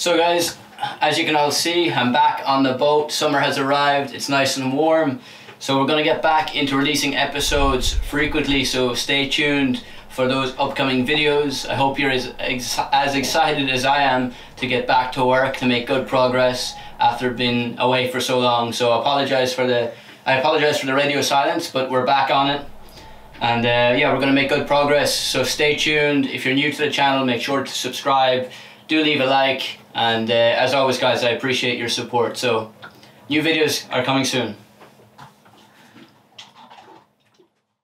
So guys, as you can all see, I'm back on the boat. Summer has arrived, it's nice and warm. So we're gonna get back into releasing episodes frequently, so stay tuned for those upcoming videos. I hope you're as, as excited as I am to get back to work, to make good progress after being away for so long. So I apologize for the, I apologize for the radio silence, but we're back on it. And uh, yeah, we're gonna make good progress. So stay tuned. If you're new to the channel, make sure to subscribe. Do leave a like. And uh, as always guys, I appreciate your support. So new videos are coming soon.